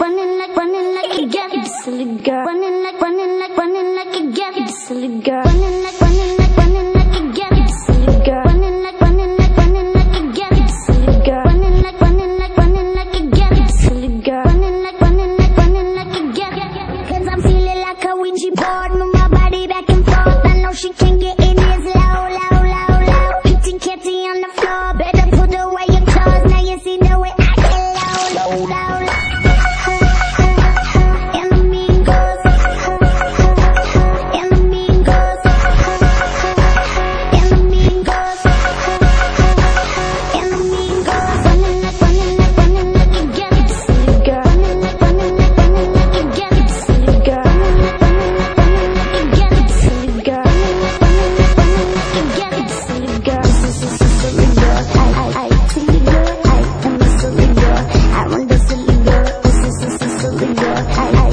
running like, running like. Running like, a gap, silly girl. Running like, running like, running like a gap, silly girl. Running like, running like, running like a gap, silly girl. Running like, running like, running like a gap, silly girl. Running like, running like, running like a gap. I'm feeling like a Ouija board. real. I